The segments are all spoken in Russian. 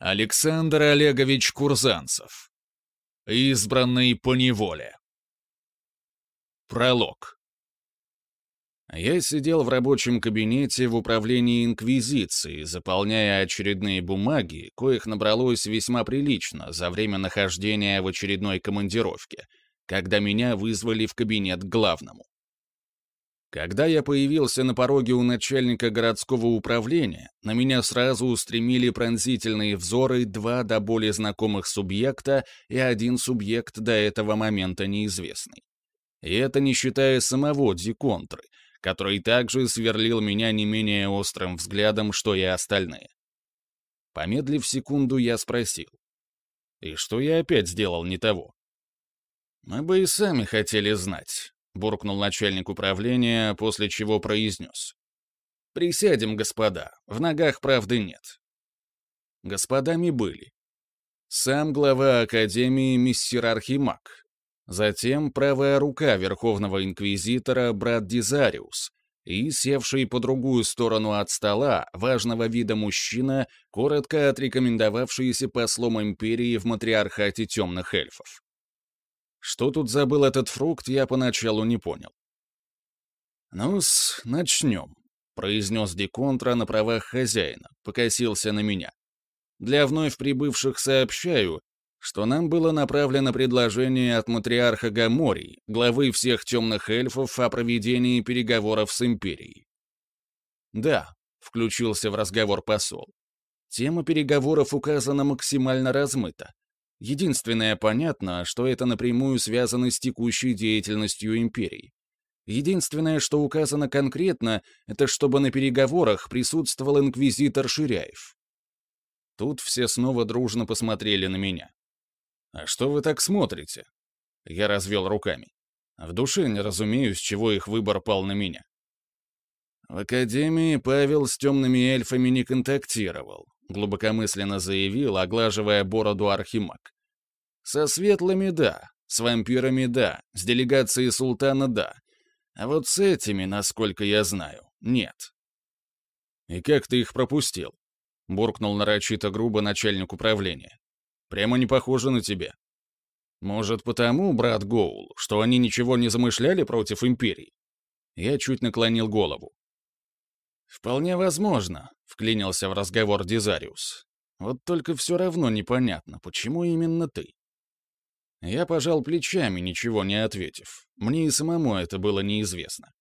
Александр Олегович Курзанцев. Избранный по неволе. Пролог. Я сидел в рабочем кабинете в управлении Инквизиции, заполняя очередные бумаги, коих набралось весьма прилично за время нахождения в очередной командировке, когда меня вызвали в кабинет к главному. Когда я появился на пороге у начальника городского управления, на меня сразу устремили пронзительные взоры два до боли знакомых субъекта и один субъект до этого момента неизвестный. И это не считая самого Диконтры, который также сверлил меня не менее острым взглядом, что и остальные. Помедлив секунду, я спросил. «И что я опять сделал не того?» «Мы бы и сами хотели знать», буркнул начальник управления, после чего произнес. «Присядем, господа, в ногах правды нет». Господами были. Сам глава Академии мистер Архимаг, затем правая рука Верховного Инквизитора брат Дизариус и севший по другую сторону от стола важного вида мужчина, коротко отрекомендовавшийся послом Империи в матриархате темных эльфов. Что тут забыл этот фрукт, я поначалу не понял. «Ну-с, начнем», — произнес Деконтра на правах хозяина, покосился на меня. «Для вновь прибывших сообщаю, что нам было направлено предложение от матриарха Гаморий, главы всех темных эльфов, о проведении переговоров с Империей». «Да», — включился в разговор посол. «Тема переговоров указана максимально размыто. Единственное понятно, что это напрямую связано с текущей деятельностью империи. Единственное, что указано конкретно, это чтобы на переговорах присутствовал инквизитор Ширяев. Тут все снова дружно посмотрели на меня. «А что вы так смотрите?» Я развел руками. В душе не разумею, с чего их выбор пал на меня. В Академии Павел с темными эльфами не контактировал, глубокомысленно заявил, оглаживая бороду Архимаг. Со светлыми — да, с вампирами — да, с делегацией султана — да. А вот с этими, насколько я знаю, нет. «И как ты их пропустил?» — буркнул нарочито грубо начальник управления. «Прямо не похоже на тебя». «Может, потому, брат Гоул, что они ничего не замышляли против Империи?» Я чуть наклонил голову. «Вполне возможно», — вклинился в разговор Дизариус. «Вот только все равно непонятно, почему именно ты?» Я пожал плечами, ничего не ответив. Мне и самому это было неизвестно.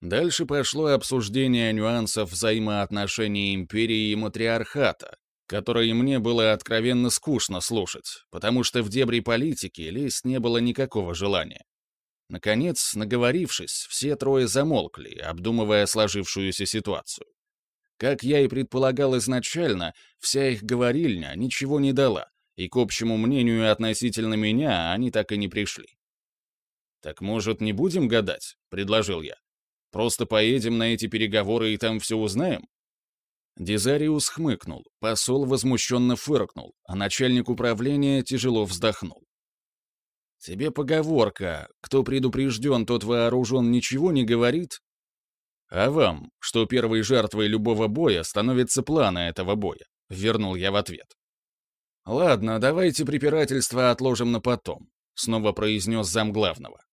Дальше пошло обсуждение нюансов взаимоотношений империи и матриархата, которые мне было откровенно скучно слушать, потому что в дебри политики лезть не было никакого желания. Наконец, наговорившись, все трое замолкли, обдумывая сложившуюся ситуацию. Как я и предполагал изначально, вся их говорильня ничего не дала, и к общему мнению относительно меня они так и не пришли. «Так, может, не будем гадать?» — предложил я. «Просто поедем на эти переговоры и там все узнаем?» Дизариус хмыкнул, посол возмущенно фыркнул, а начальник управления тяжело вздохнул. «Тебе поговорка «кто предупрежден, тот вооружен» ничего не говорит?» «А вам, что первой жертвой любого боя становится плана этого боя?» — вернул я в ответ. «Ладно, давайте препирательство отложим на потом», — снова произнес замглавного.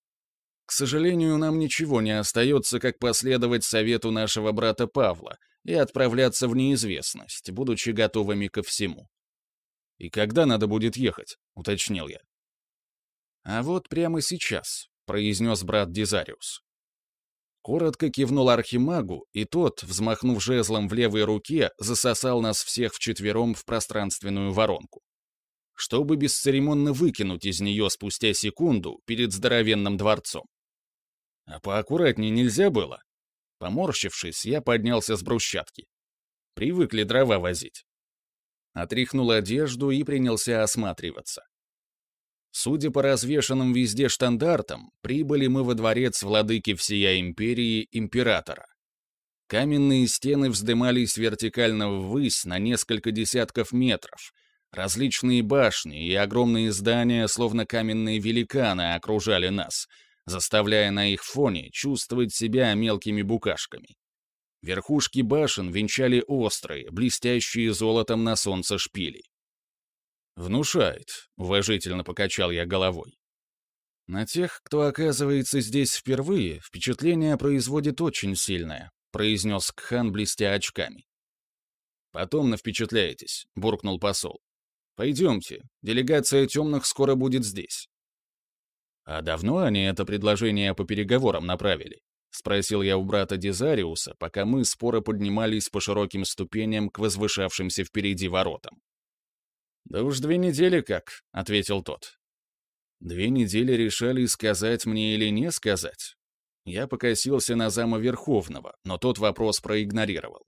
«К сожалению, нам ничего не остается, как последовать совету нашего брата Павла и отправляться в неизвестность, будучи готовыми ко всему». «И когда надо будет ехать?» — уточнил я. «А вот прямо сейчас», — произнес брат Дизариус. Коротко кивнул архимагу, и тот, взмахнув жезлом в левой руке, засосал нас всех вчетвером в пространственную воронку. Чтобы бесцеремонно выкинуть из нее спустя секунду перед здоровенным дворцом. А поаккуратнее нельзя было? Поморщившись, я поднялся с брусчатки. Привыкли дрова возить. Отряхнул одежду и принялся осматриваться. Судя по развешанным везде штандартам, прибыли мы во дворец владыки всея империи императора. Каменные стены вздымались вертикально ввысь на несколько десятков метров. Различные башни и огромные здания, словно каменные великаны, окружали нас, заставляя на их фоне чувствовать себя мелкими букашками. Верхушки башен венчали острые, блестящие золотом на солнце шпили. «Внушает», — уважительно покачал я головой. «На тех, кто оказывается здесь впервые, впечатление производит очень сильное», — произнес Кхан, блестя очками. «Потом навпечатляетесь», — буркнул посол. «Пойдемте, делегация темных скоро будет здесь». «А давно они это предложение по переговорам направили?» — спросил я у брата Дизариуса, пока мы споро поднимались по широким ступеням к возвышавшимся впереди воротам. «Да уж две недели как», — ответил тот. «Две недели решали, сказать мне или не сказать?» Я покосился на зама Верховного, но тот вопрос проигнорировал.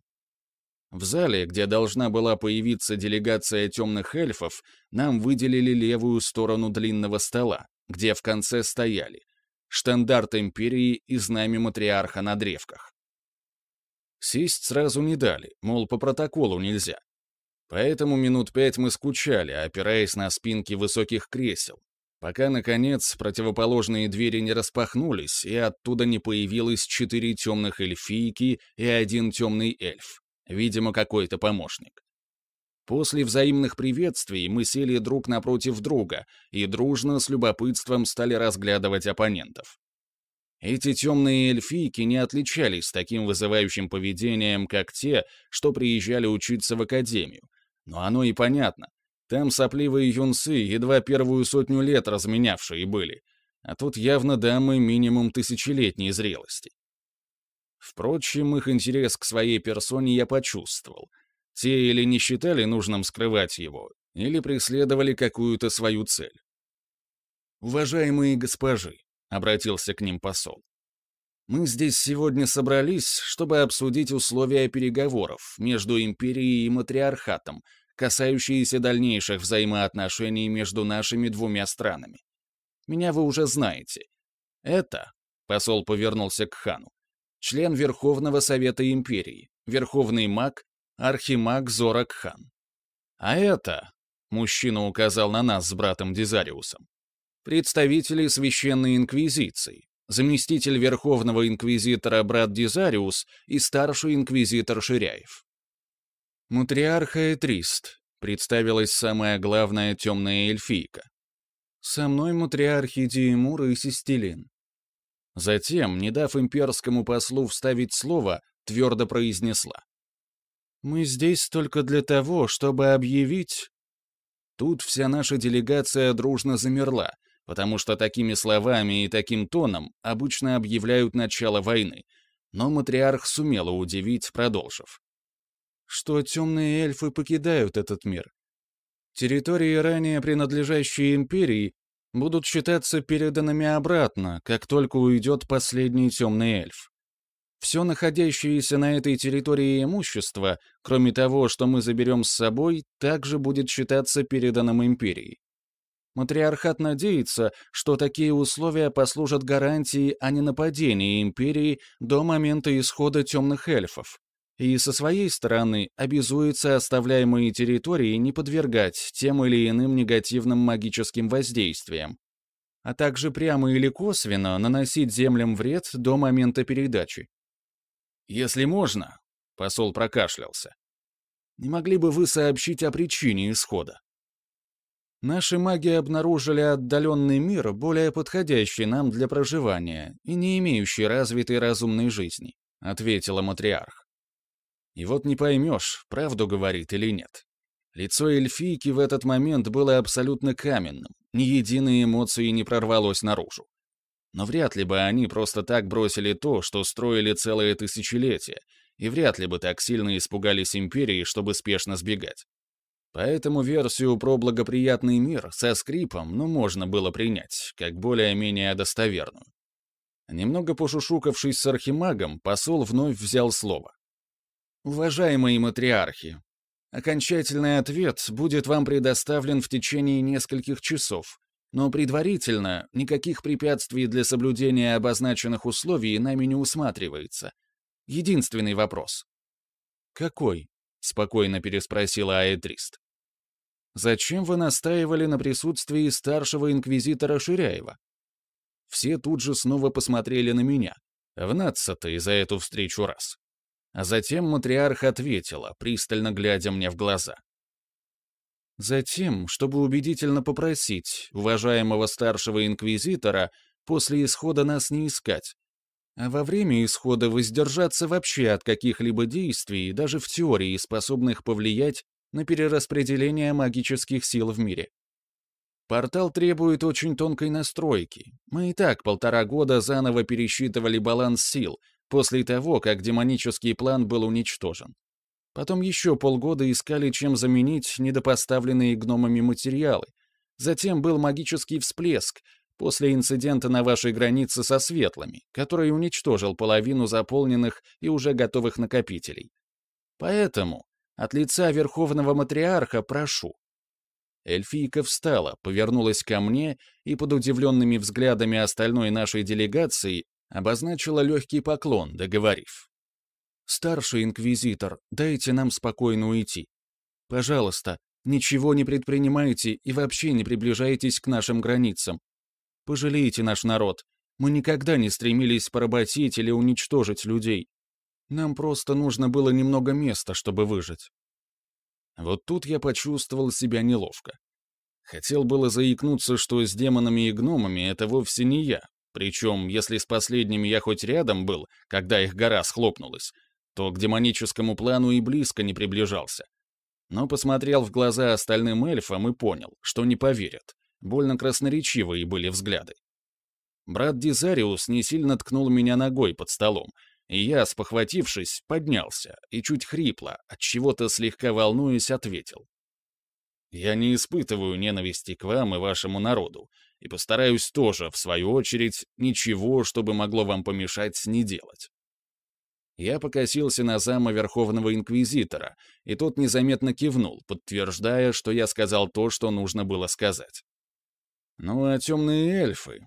В зале, где должна была появиться делегация темных эльфов, нам выделили левую сторону длинного стола, где в конце стояли штандарт империи и знамя матриарха на древках. Сесть сразу не дали, мол, по протоколу нельзя. Поэтому минут пять мы скучали, опираясь на спинки высоких кресел, пока, наконец, противоположные двери не распахнулись, и оттуда не появилось четыре темных эльфийки и один темный эльф, видимо, какой-то помощник. После взаимных приветствий мы сели друг напротив друга и дружно с любопытством стали разглядывать оппонентов. Эти темные эльфийки не отличались таким вызывающим поведением, как те, что приезжали учиться в академию. Но оно и понятно. Там сопливые юнцы, едва первую сотню лет разменявшие были. А тут явно дамы минимум тысячелетней зрелости. Впрочем, их интерес к своей персоне я почувствовал — те или не считали нужным скрывать его, или преследовали какую-то свою цель. «Уважаемые госпожи», — обратился к ним посол, «мы здесь сегодня собрались, чтобы обсудить условия переговоров между империей и матриархатом, касающиеся дальнейших взаимоотношений между нашими двумя странами. Меня вы уже знаете. Это, — посол повернулся к хану, — член Верховного Совета Империи, Верховный маг архимаг Зоракхан. А это, мужчина указал на нас с братом Дизариусом, представители Священной Инквизиции, заместитель Верховного Инквизитора брат Дизариус и старший инквизитор Ширяев. Мутриарха Этрист, представилась самая главная темная эльфийка. Со мной мутриархи Диемур и Систелин. Затем, не дав имперскому послу вставить слово, твердо произнесла. Мы здесь только для того, чтобы объявить...» Тут вся наша делегация дружно замерла, потому что такими словами и таким тоном обычно объявляют начало войны, но матриарх сумела удивить, продолжив. Что темные эльфы покидают этот мир. Территории, ранее принадлежащие империи, будут считаться переданными обратно, как только уйдет последний темный эльф. Все находящееся на этой территории имущество, кроме того, что мы заберем с собой, также будет считаться переданным империей. Матриархат надеется, что такие условия послужат гарантией о ненападении империи до момента исхода темных эльфов, и со своей стороны обязуется оставляемые территории не подвергать тем или иным негативным магическим воздействиям, а также прямо или косвенно наносить землям вред до момента передачи. «Если можно», — посол прокашлялся, — «не могли бы вы сообщить о причине исхода?» Наши маги обнаружили отдаленный мир, более подходящий нам для проживания и не имеющий развитой разумной жизни, — ответила матриарх. И вот не поймешь, правду говорит или нет. Лицо эльфийки в этот момент было абсолютно каменным, ни единой эмоции не прорвалось наружу. Но вряд ли бы они просто так бросили то, что строили целое тысячелетие, и вряд ли бы так сильно испугались империи, чтобы спешно сбегать. Поэтому версию про благоприятный мир со скрипом, ну, можно было принять, как более-менее достоверную. Немного пошушукавшись с архимагом, посол вновь взял слово. «Уважаемые матриархи, окончательный ответ будет вам предоставлен в течение нескольких часов, но предварительно никаких препятствий для соблюдения обозначенных условий нами не усматривается. Единственный вопрос. «Какой?» — спокойно переспросила Аэтрист. «Зачем вы настаивали на присутствии старшего инквизитора Ширяева?» Все тут же снова посмотрели на меня. В нацатый за эту встречу раз. А затем матриарх ответила, пристально глядя мне в глаза. Затем, чтобы убедительно попросить уважаемого старшего инквизитора после исхода нас не искать, а во время исхода воздержаться вообще от каких-либо действий, даже в теории, способных повлиять на перераспределение магических сил в мире. Портал требует очень тонкой настройки. Мы и так полтора года заново пересчитывали баланс сил, после того, как демонический план был уничтожен. Потом еще полгода искали, чем заменить недопоставленные гномами материалы. Затем был магический всплеск, после инцидента на вашей границе со светлыми, который уничтожил половину заполненных и уже готовых накопителей. Поэтому от лица Верховного Матриарха прошу. Эльфийка встала, повернулась ко мне и под удивленными взглядами остальной нашей делегации обозначила легкий поклон, договорив. «Старший инквизитор, дайте нам спокойно уйти. Пожалуйста, ничего не предпринимайте и вообще не приближайтесь к нашим границам. Пожалейте наш народ. Мы никогда не стремились поработить или уничтожить людей. Нам просто нужно было немного места, чтобы выжить. Вот тут я почувствовал себя неловко. Хотел было заикнуться, что с демонами и гномами это вовсе не я. Причем, если с последними я хоть рядом был, когда их гора схлопнулась, то к демоническому плану и близко не приближался. Но посмотрел в глаза остальным эльфам и понял, что не поверят. Больно красноречивые были взгляды. Брат Дизариус не сильно ткнул меня ногой под столом, и я, спохватившись, поднялся и чуть хрипло, от чего-то слегка волнуясь, ответил. «Я не испытываю ненависти к вам и вашему народу, и постараюсь тоже, в свою очередь, ничего, чтобы могло вам помешать, не делать». Я покосился на зама Верховного Инквизитора, и тот незаметно кивнул, подтверждая, что я сказал то, что нужно было сказать. Ну а темные эльфы,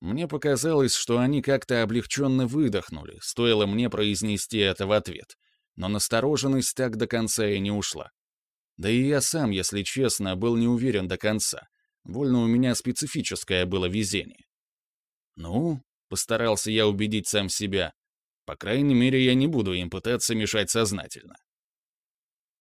мне показалось, что они как-то облегченно выдохнули, стоило мне произнести это в ответ. Но настороженность так до конца и не ушла. Да и я сам, если честно, был не уверен до конца. Больно у меня специфическое было везение. Ну, постарался я убедить сам себя. По крайней мере, я не буду им пытаться мешать сознательно.